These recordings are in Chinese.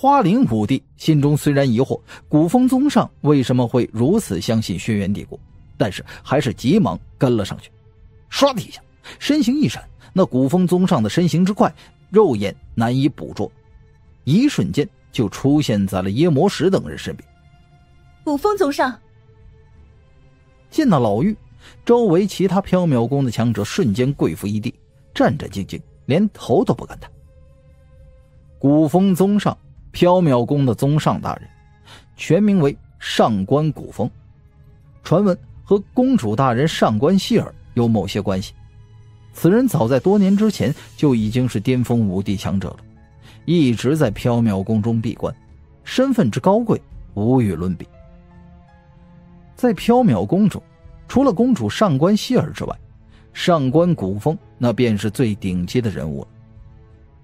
花灵武帝心中虽然疑惑古风宗上为什么会如此相信轩辕帝国，但是还是急忙跟了上去。唰的一下，身形一闪，那古风宗上的身形之快，肉眼难以捕捉，一瞬间就出现在了耶魔石等人身边。古风宗上见到老妪，周围其他缥缈宫的强者瞬间跪伏一地，战战兢兢，连头都不敢抬。古风宗上。缥缈宫的宗上大人，全名为上官古风，传闻和公主大人上官希儿有某些关系。此人早在多年之前就已经是巅峰武帝强者了，一直在缥缈宫中闭关，身份之高贵无与伦比。在缥缈宫中，除了公主上官希儿之外，上官古风那便是最顶级的人物了。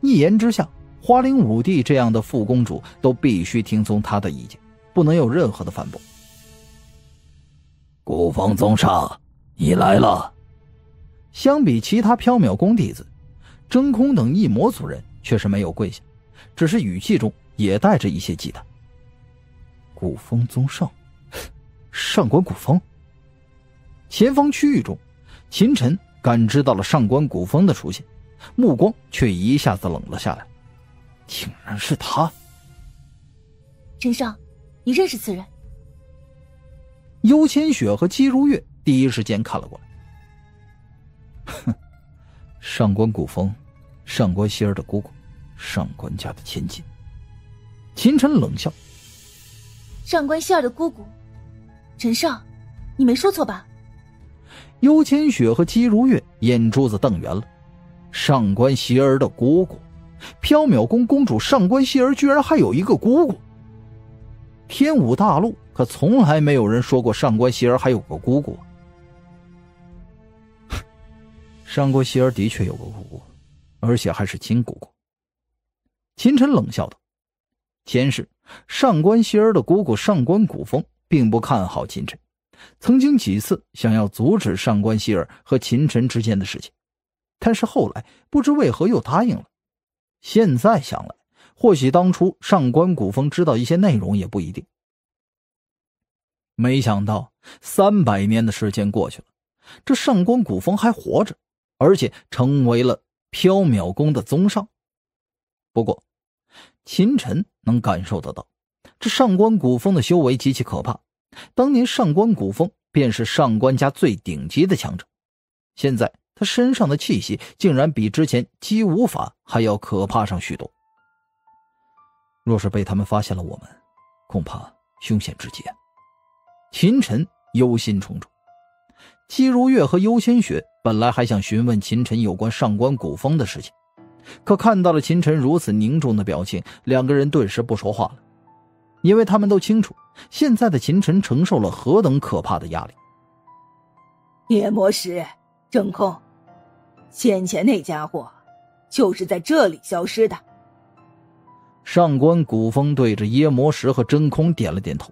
一言之下。花灵武帝这样的副公主都必须听从他的意见，不能有任何的反驳。古风宗上，你来了。相比其他缥缈宫弟子，真空等一魔族人却是没有跪下，只是语气中也带着一些忌惮。古风宗上，上官古风。前方区域中，秦晨感知到了上官古风的出现，目光却一下子冷了下来。竟然是他！陈少，你认识此人？幽千雪和姬如月第一时间看了过来。哼，上官古风，上官希儿的姑姑，上官家的千金。秦晨冷笑：“上官希儿的姑姑，陈少，你没说错吧？”幽千雪和姬如月眼珠子瞪圆了：“上官希儿的姑姑。”缥缈宫公主上官希儿居然还有一个姑姑。天武大陆可从来没有人说过上官希儿还有个姑姑。上官希儿的确有个姑姑，而且还是亲姑姑。秦晨冷笑道：“前世上官希儿的姑姑上官古风并不看好秦晨，曾经几次想要阻止上官希儿和秦晨之间的事情，但是后来不知为何又答应了。”现在想来，或许当初上官古风知道一些内容也不一定。没想到三百年的时间过去了，这上官古风还活着，而且成为了缥缈宫的宗上。不过，秦晨能感受得到，这上官古风的修为极其可怕。当年上官古风便是上官家最顶级的强者，现在。他身上的气息竟然比之前姬无法还要可怕上许多。若是被他们发现了我们，恐怕凶险至极。秦晨忧心忡忡。姬如月和幽千雪本来还想询问秦晨有关上官古风的事情，可看到了秦晨如此凝重的表情，两个人顿时不说话了，因为他们都清楚现在的秦晨承受了何等可怕的压力。夜魔石。真空，先前那家伙就是在这里消失的。上官古风对着耶魔石和真空点了点头，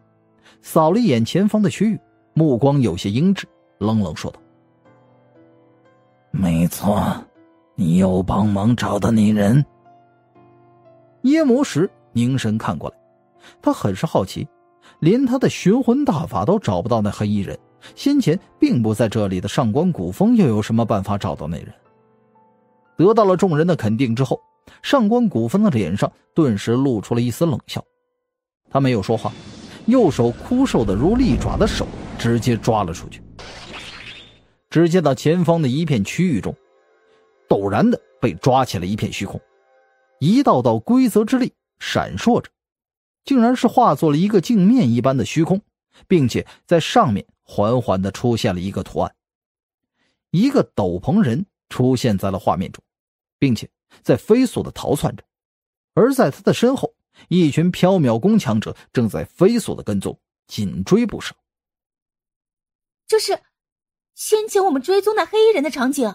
扫了一眼前方的区域，目光有些阴鸷，冷冷说道：“没错，你又帮忙找到那人。”耶魔石凝神看过来，他很是好奇，连他的寻魂大法都找不到那黑衣人。先前并不在这里的上官古风又有什么办法找到那人？得到了众人的肯定之后，上官古风的脸上顿时露出了一丝冷笑。他没有说话，右手枯瘦的如利爪的手直接抓了出去。只见到前方的一片区域中，陡然的被抓起了一片虚空，一道道规则之力闪烁着，竟然是化作了一个镜面一般的虚空，并且在上面。缓缓的出现了一个图案，一个斗篷人出现在了画面中，并且在飞速的逃窜着，而在他的身后，一群缥缈宫强者正在飞速的跟踪，紧追不舍。这是先前我们追踪那黑衣人的场景，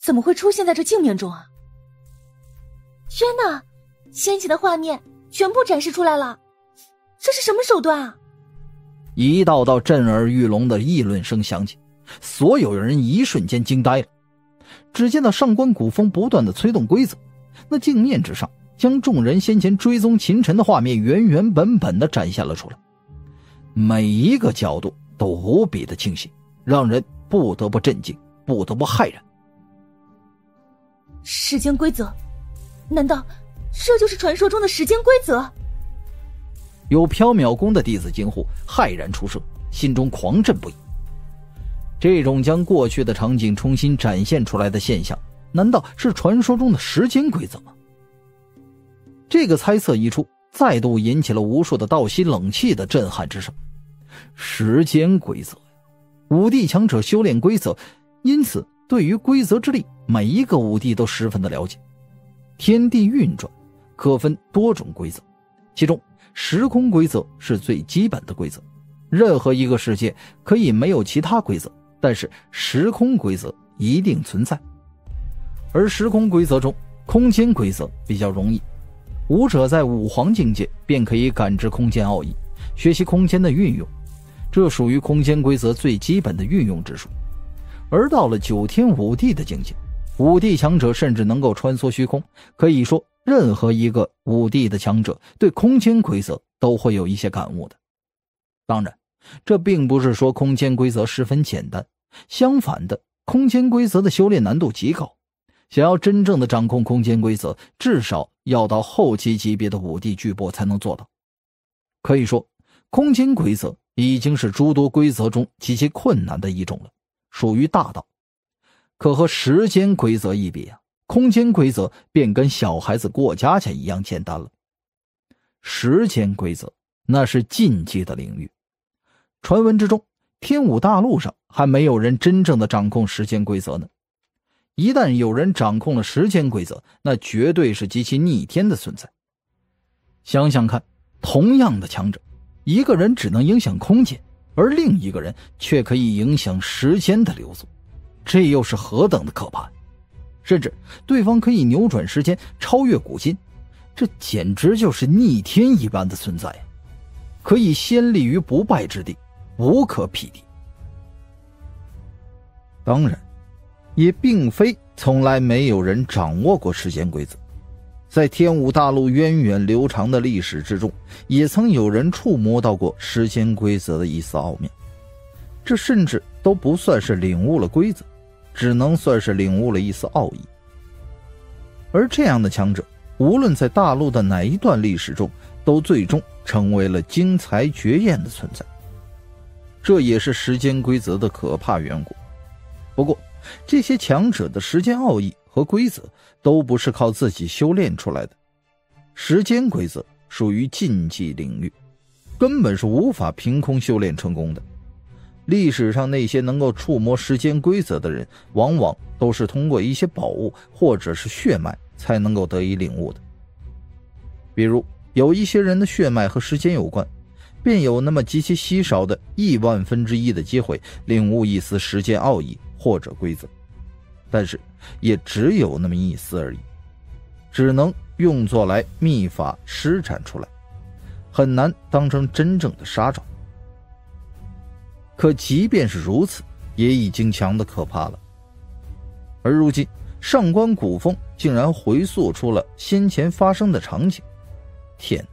怎么会出现在这镜面中啊？天哪，先前的画面全部展示出来了，这是什么手段啊？一道道震耳欲聋的议论声响起，所有人一瞬间惊呆了。只见到上官古风不断的催动规则，那镜面之上将众人先前追踪秦晨的画面原原本本的展现了出来，每一个角度都无比的清晰，让人不得不震惊，不得不骇然。时间规则，难道这就是传说中的时间规则？有缥缈宫的弟子惊呼，骇然出声，心中狂震不已。这种将过去的场景重新展现出来的现象，难道是传说中的时间规则吗？这个猜测一出，再度引起了无数的道心冷气的震撼之声。时间规则，五帝强者修炼规则，因此对于规则之力，每一个武帝都十分的了解。天地运转，可分多种规则，其中时空规则是最基本的规则。任何一个世界可以没有其他规则。但是时空规则一定存在，而时空规则中，空间规则比较容易。武者在五皇境界便可以感知空间奥义，学习空间的运用，这属于空间规则最基本的运用之术。而到了九天五地的境界，五帝强者甚至能够穿梭虚空，可以说任何一个五帝的强者对空间规则都会有一些感悟的。当然。这并不是说空间规则十分简单，相反的，空间规则的修炼难度极高。想要真正的掌控空间规则，至少要到后期级别的五帝巨擘才能做到。可以说，空间规则已经是诸多规则中极其困难的一种了，属于大道。可和时间规则一比啊，空间规则便跟小孩子过家家一样简单了。时间规则那是禁忌的领域。传闻之中，天武大陆上还没有人真正的掌控时间规则呢。一旦有人掌控了时间规则，那绝对是极其逆天的存在。想想看，同样的强者，一个人只能影响空间，而另一个人却可以影响时间的流速，这又是何等的可怕！甚至对方可以扭转时间，超越古今，这简直就是逆天一般的存在！可以先立于不败之地。无可匹敌。当然，也并非从来没有人掌握过时间规则。在天武大陆源远流长的历史之中，也曾有人触摸到过时间规则的一丝奥妙。这甚至都不算是领悟了规则，只能算是领悟了一丝奥义。而这样的强者，无论在大陆的哪一段历史中，都最终成为了惊才绝艳的存在。这也是时间规则的可怕缘故。不过，这些强者的时间奥义和规则都不是靠自己修炼出来的。时间规则属于禁忌领域，根本是无法凭空修炼成功的。历史上那些能够触摸时间规则的人，往往都是通过一些宝物或者是血脉才能够得以领悟的。比如，有一些人的血脉和时间有关。便有那么极其稀少的亿万分之一的机会领悟一丝时间奥义或者规则，但是也只有那么一丝而已，只能用作来秘法施展出来，很难当成真正的杀招。可即便是如此，也已经强的可怕了。而如今上官古风竟然回溯出了先前发生的场景，天！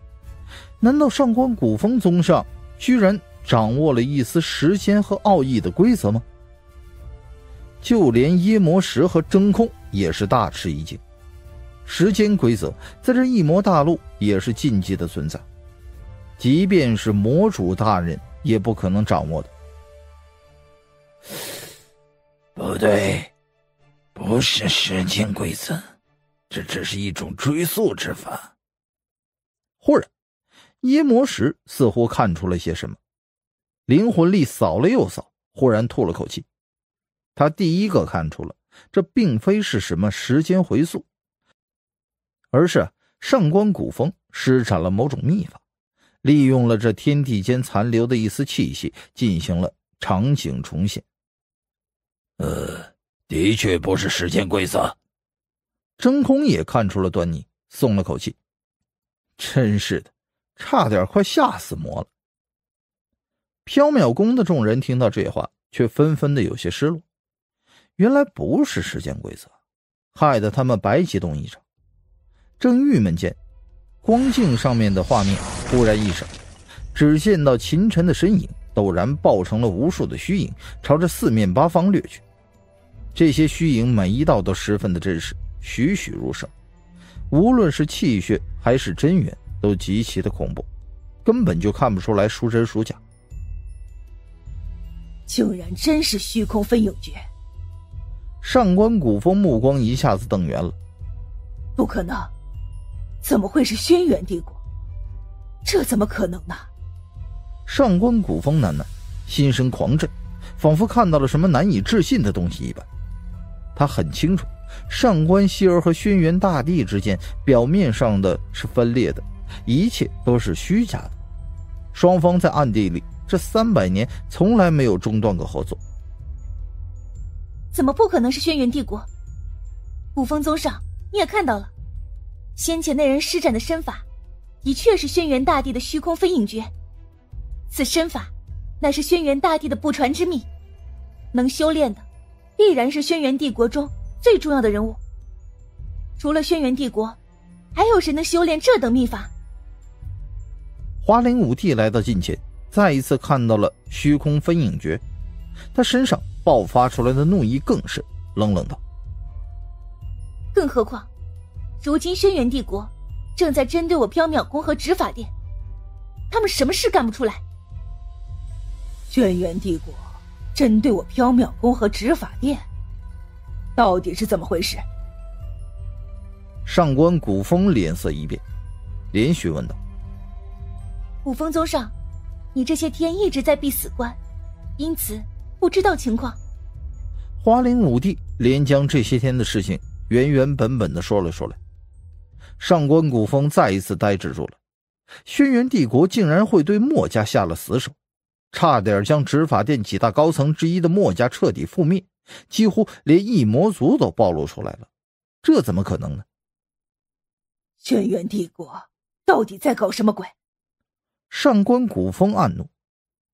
难道上官古风宗上居然掌握了一丝时间和奥义的规则吗？就连耶魔石和真空也是大吃一惊。时间规则在这一魔大陆也是禁忌的存在，即便是魔主大人也不可能掌握的。不对，不是时间规则，这只是一种追溯之法。忽然。耶魔石似乎看出了些什么，灵魂力扫了又扫，忽然吐了口气。他第一个看出了，这并非是什么时间回溯，而是上官古风施展了某种秘法，利用了这天地间残留的一丝气息，进行了场景重现。呃，的确不是时间规则。真空也看出了端倪，松了口气。真是的。差点快吓死魔了。缥缈宫的众人听到这话，却纷纷的有些失落。原来不是时间规则，害得他们白激动一场。正郁闷间，光镜上面的画面忽然一闪，只见到秦晨的身影陡然爆成了无数的虚影，朝着四面八方掠去。这些虚影每一道都十分的真实，栩栩如生，无论是气血还是真元，都极其的恐怖，根本就看不出来孰真孰假。竟然真是虚空分影诀！上官古风目光一下子瞪圆了，不可能，怎么会是轩辕帝国？这怎么可能呢？上官古风喃喃，心生狂震，仿佛看到了什么难以置信的东西一般。他很清楚，上官希儿和轩辕大帝之间表面上的是分裂的，一切都是虚假的。双方在暗地里这三百年从来没有中断过合作。怎么不可能是轩辕帝国？古风宗上，你也看到了，先前那人施展的身法，的确是轩辕大帝的虚空飞影诀。此身法，乃是轩辕大帝的不传之秘，能修炼的，必然是轩辕帝国中最重要的人物。除了轩辕帝国，还有谁能修炼这等秘法？华灵武帝来到近前，再一次看到了虚空分影诀，他身上。爆发出来的怒意更是，冷冷道：“更何况，如今轩辕帝国正在针对我缥缈宫和执法殿，他们什么事干不出来？”轩辕帝国针对我缥缈宫和执法殿，到底是怎么回事？上官古风脸色一变，连续问道：“古风宗上，你这些天一直在闭死关，因此……”不知道情况，花灵武帝连将这些天的事情原原本本的说了说来。上官古风再一次呆滞住了。轩辕帝国竟然会对墨家下了死手，差点将执法殿几大高层之一的墨家彻底覆灭，几乎连异魔族都暴露出来了，这怎么可能呢？轩辕帝国到底在搞什么鬼？上官古风暗怒。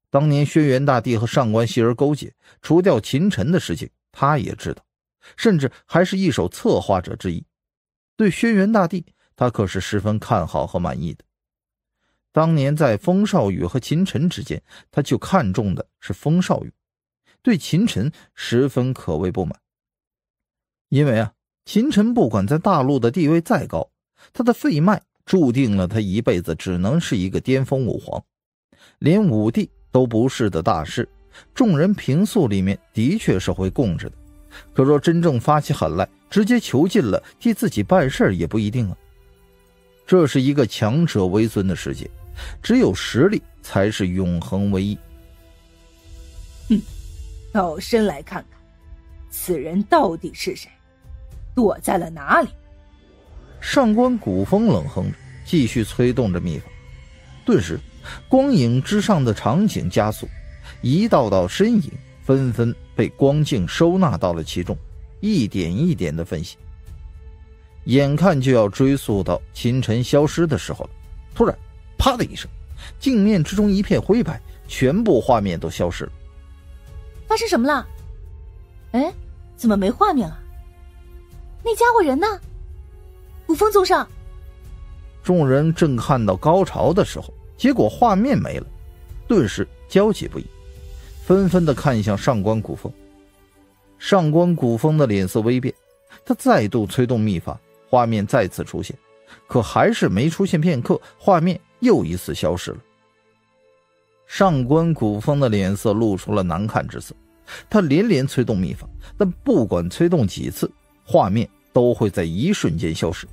当年轩辕大帝和上官希儿勾结除掉秦尘的事情，他也知道，甚至还是一手策划者之一。对轩辕大帝，他可是十分看好和满意的。当年在风少羽和秦尘之间，他就看中的是风少羽，对秦尘十分可谓不满。因为啊，秦尘不管在大陆的地位再高，他的肺脉注定了他一辈子只能是一个巅峰武皇，连武帝。都不是的大事，众人平素里面的确是会供着的，可若真正发起狠来，直接囚禁了，替自己办事也不一定啊。这是一个强者为尊的世界，只有实力才是永恒唯一。哼，到身来看看，此人到底是谁，躲在了哪里？上官古风冷哼着，继续催动着秘法，顿时。光影之上的场景加速，一道道身影纷纷被光镜收纳到了其中，一点一点的分析。眼看就要追溯到清晨消失的时候了，突然，啪的一声，镜面之中一片灰白，全部画面都消失了。发生什么了？哎，怎么没画面了？那家伙人呢？古风宗上，众人正看到高潮的时候。结果画面没了，顿时焦急不已，纷纷的看向上官古风。上官古风的脸色微变，他再度催动秘法，画面再次出现，可还是没出现片刻，画面又一次消失了。上官古风的脸色露出了难看之色，他连连催动秘法，但不管催动几次，画面都会在一瞬间消失。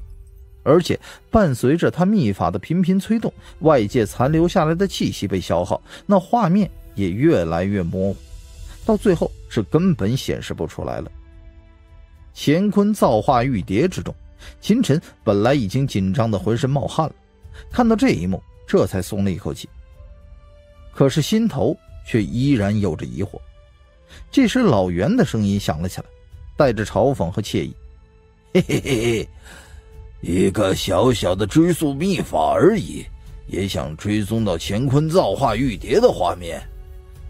而且伴随着他秘法的频频催动，外界残留下来的气息被消耗，那画面也越来越模糊，到最后是根本显示不出来了。乾坤造化玉蝶之中，秦晨本来已经紧张的浑身冒汗了，看到这一幕，这才松了一口气。可是心头却依然有着疑惑。这时，老袁的声音响了起来，带着嘲讽和惬意：“嘿嘿嘿嘿。”一个小小的追溯秘法而已，也想追踪到乾坤造化玉蝶的画面。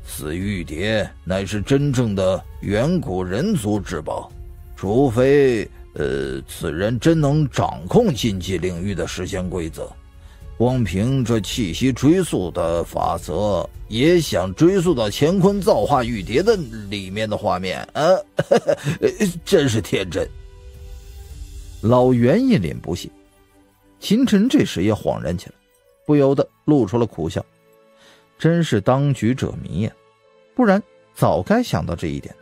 此玉蝶乃是真正的远古人族至宝，除非呃，此人真能掌控禁忌领域的时间规则。光凭这气息追溯的法则，也想追溯到乾坤造化玉蝶的里面的画面啊！真是天真。老袁一脸不屑，秦晨这时也恍然起来，不由得露出了苦笑。真是当局者迷呀，不然早该想到这一点。